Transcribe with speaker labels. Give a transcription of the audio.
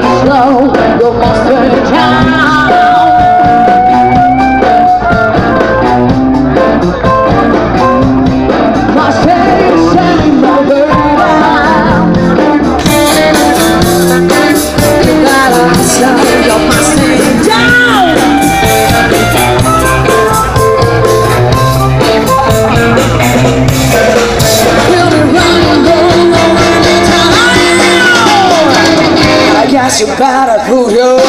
Speaker 1: slow. You acho o cara do jogo